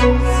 Thank you.